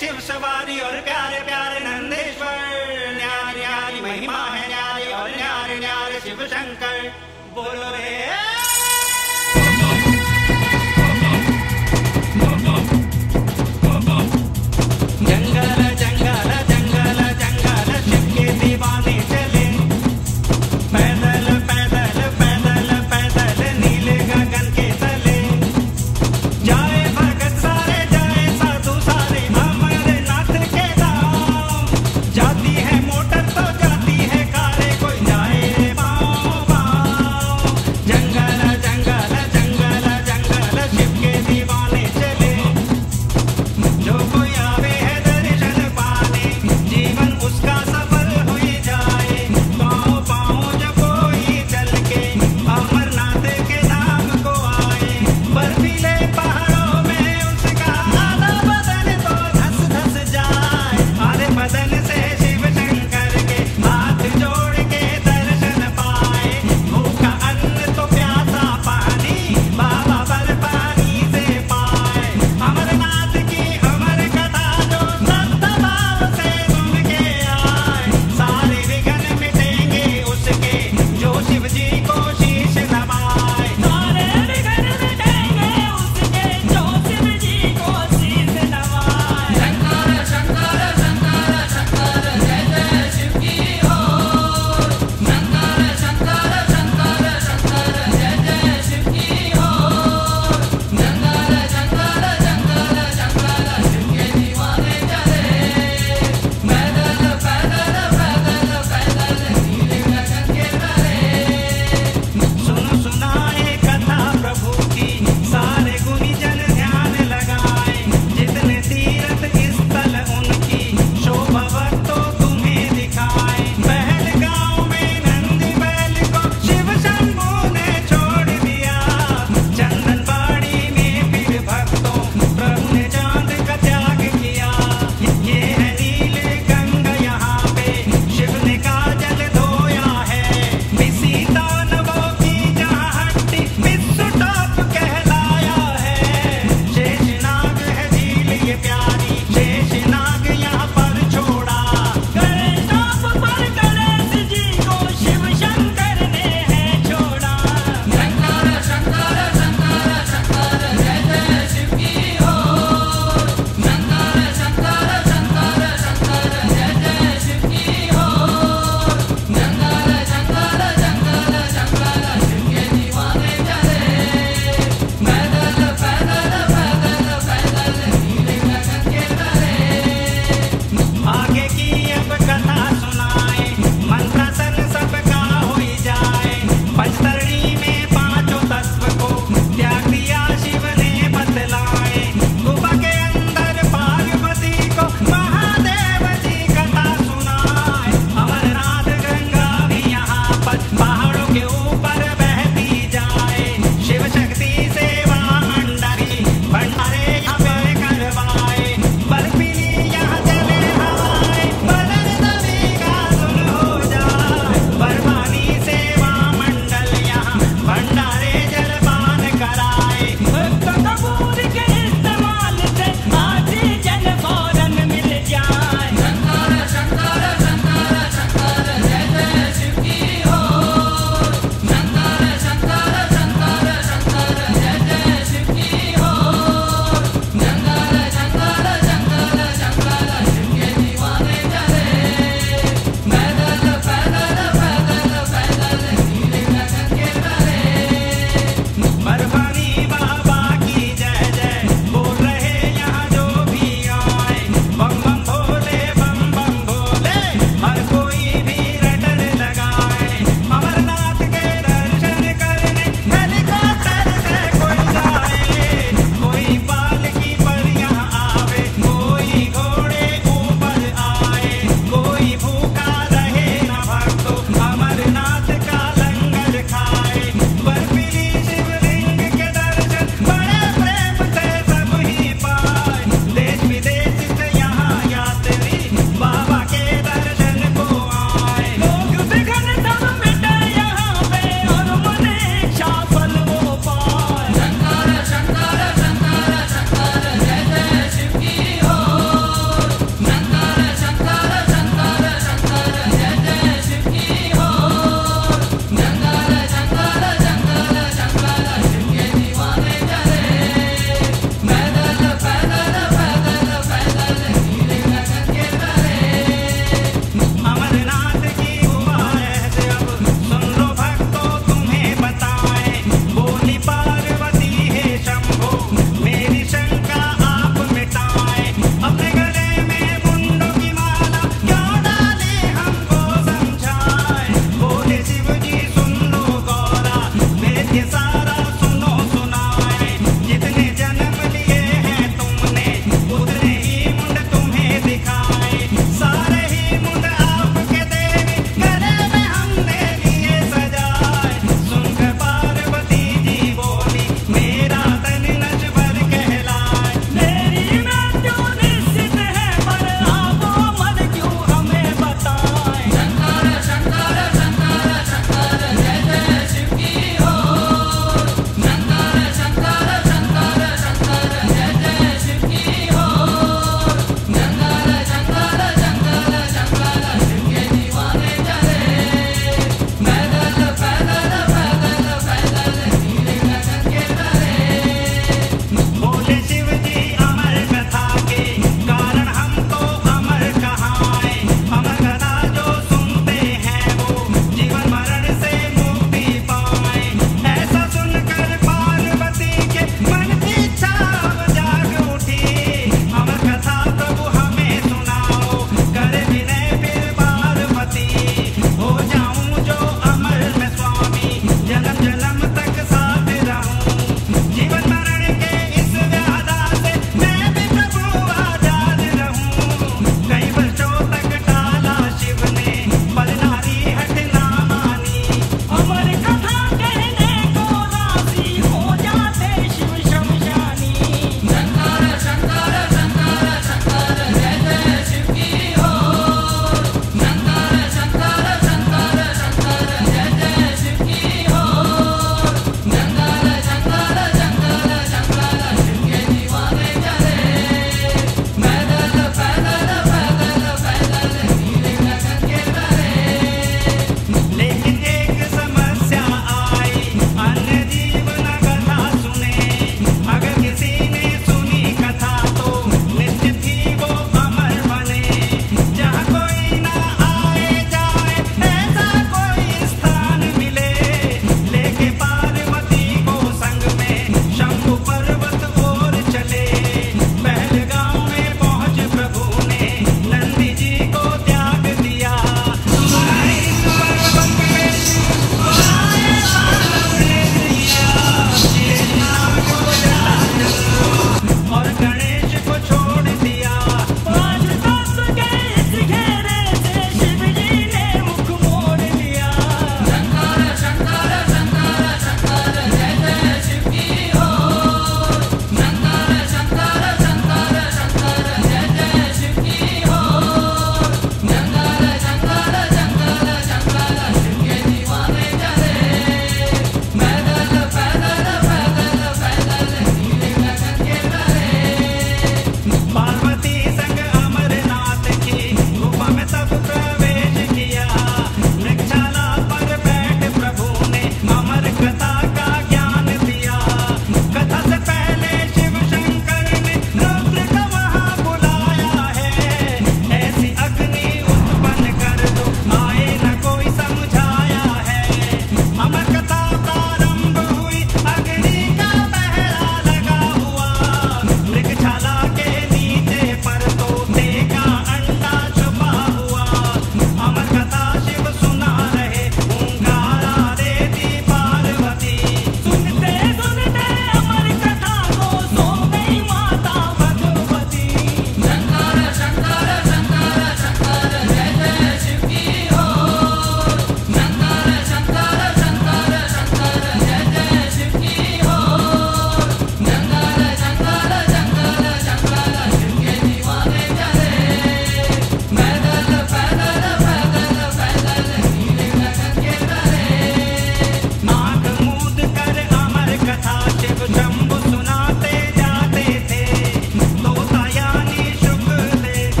give somebody a